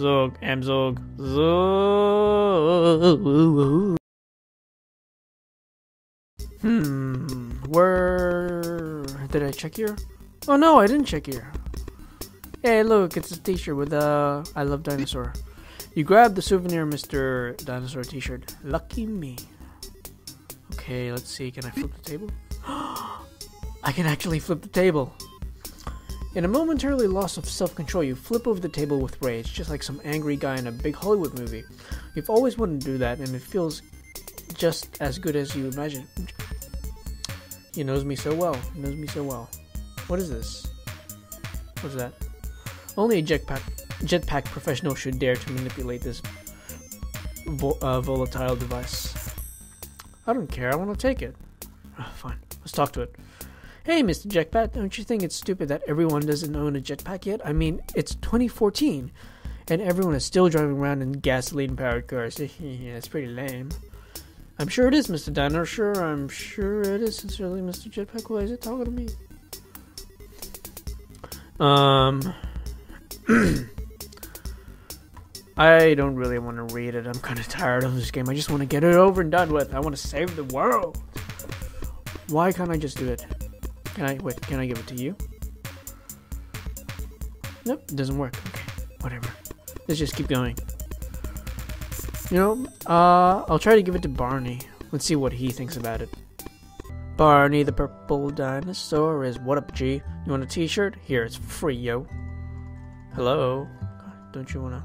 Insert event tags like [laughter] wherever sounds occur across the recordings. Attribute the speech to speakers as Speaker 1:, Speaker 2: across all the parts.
Speaker 1: Zog, Amzog, Zog. Hmm, where did I check here? Oh no, I didn't check here. Hey, look, it's a t-shirt with uh, I love dinosaur. You grabbed the souvenir Mr. Dinosaur t-shirt. Lucky me. Okay, let's see. Can I flip the table? [gasps] I can actually flip the table. In a momentarily loss of self-control, you flip over the table with rage, just like some angry guy in a big Hollywood movie. You've always wanted to do that, and it feels just as good as you imagine. He knows me so well. He knows me so well. What is this? What's that? Only a jetpack jetpack professional should dare to manipulate this vo uh, volatile device. I don't care. I want to take it. Oh, fine. Let's talk to it. Hey, Mr. Jetpack, don't you think it's stupid that everyone doesn't own a jetpack yet? I mean, it's 2014, and everyone is still driving around in gasoline-powered cars. [laughs] yeah, it's pretty lame. I'm sure it is, Mr. Diner. Sure, I'm sure it is. Sincerely, Mr. Jetpack. Why is it talking to me? Um... [clears throat] I don't really want to read it. I'm kind of tired of this game. I just want to get it over and done with. I want to save the world. Why can't I just do it? Can I wait? Can I give it to you? Nope, it doesn't work. Okay, whatever. Let's just keep going. You know, uh, I'll try to give it to Barney. Let's see what he thinks about it. Barney the purple dinosaur is what up, G? You want a t-shirt? Here, it's free, yo. Hello? Don't you wanna...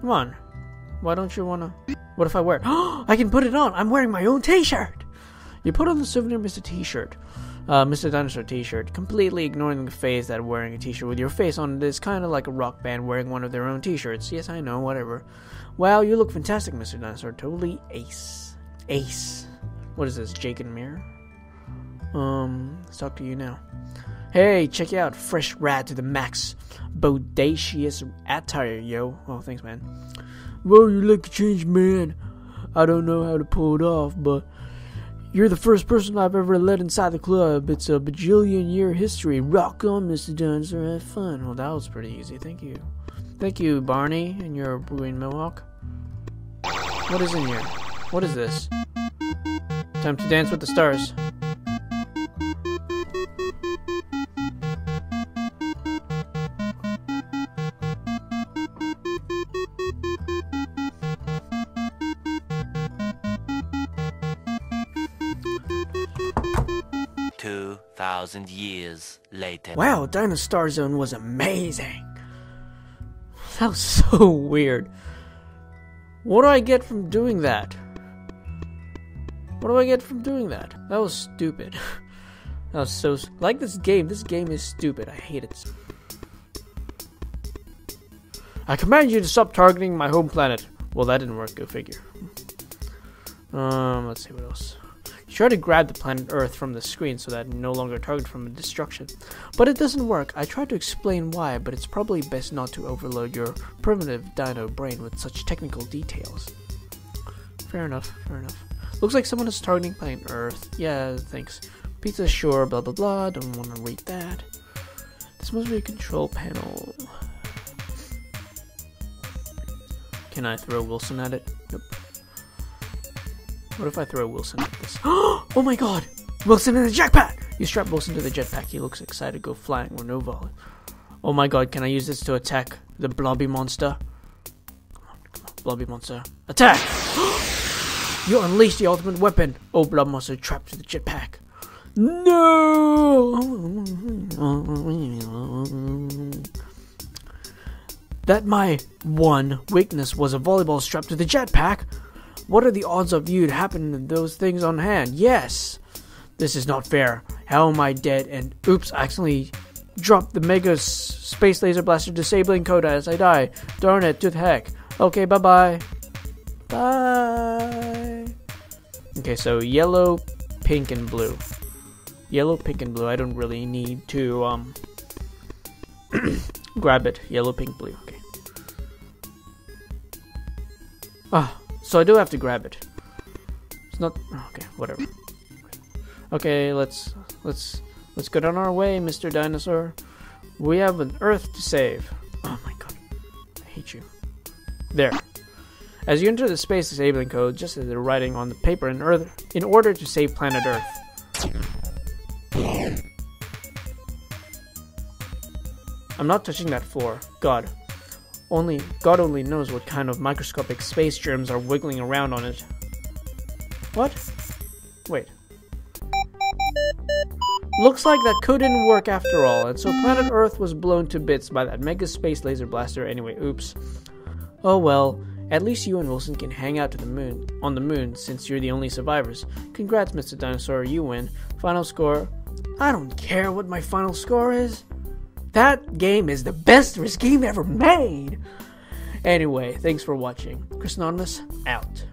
Speaker 1: Come on. Why don't you wanna... What if I wear? [gasps] I can put it on! I'm wearing my own t-shirt! You put on the Souvenir Mr. T-shirt. Uh, Mr. Dinosaur t-shirt, completely ignoring the face that wearing a t-shirt with your face on it is kind of like a rock band wearing one of their own t-shirts. Yes, I know, whatever. Wow, you look fantastic, Mr. Dinosaur. Totally ace. Ace. What is this, Jake and Mirror? Um, let's talk to you now. Hey, check it out. Fresh rad to the max. Bodacious attire, yo. Oh, thanks, man. Whoa, you look changed, man. I don't know how to pull it off, but you're the first person I've ever let inside the club. It's a bajillion year history. Rock on, Mr. Dinosaur. Have fun. Well, that was pretty easy. Thank you. Thank you, Barney, and your green mohawk. What is in here? What is this? Time to dance with the stars.
Speaker 2: Two thousand years later.
Speaker 1: Wow, Dinosaur Zone was amazing. That was [laughs] so weird. What do I get from doing that? What do I get from doing that? That was stupid. [laughs] That was so like this game. This game is stupid. I hate it. I command you to stop targeting my home planet. Well, that didn't work. Go figure. Um, let's see what else. Try to grab the planet Earth from the screen so that no longer target from destruction. But it doesn't work. I tried to explain why, but it's probably best not to overload your primitive dino brain with such technical details. Fair enough, fair enough. Looks like someone is targeting planet Earth. Yeah, thanks. Pizza, sure, blah blah blah. Don't want to read that. This must be a control panel. Can I throw Wilson at it? Nope. What if I throw Wilson at this? [gasps] oh my god! Wilson in the jetpack! You strap Wilson to the jetpack. He looks excited to go flying or no volley. Oh my god, can I use this to attack the blobby monster? Come on, come on, blobby monster. Attack! [gasps] you unleash the ultimate weapon! Oh, blob monster trapped to the jetpack. No! That my one weakness was a volleyball strapped to the jetpack? What are the odds of you'd happen to those things on hand? Yes! This is not fair. How am I dead? And oops, I accidentally dropped the Mega Space Laser Blaster disabling code as I die. Darn it, to the heck. Okay, bye bye. Bye. Okay, so yellow, pink, and blue. Yellow, pink, and blue. I don't really need to um [clears throat] grab it. Yellow, pink, blue. Okay. Ah, so I do have to grab it. It's not okay. Whatever. Okay, let's let's let's get on our way, Mr. Dinosaur. We have an Earth to save. Oh my god. I hate you. There. As you enter the space disabling code, just as they're writing on the paper in, Earth, in order to save planet Earth. I'm not touching that floor. God. Only God only knows what kind of microscopic space germs are wiggling around on it. What? Wait. Looks like that code didn't work after all, and so planet Earth was blown to bits by that mega space laser blaster anyway. Oops. Oh well, at least you and Wilson can hang out to the moon on the moon since you're the only survivors. Congrats, Mr. Dinosaur, you win. Final score. I don't care what my final score is. That game is the besterest game ever made. Anyway, thanks for watching. Chris Anonymous out.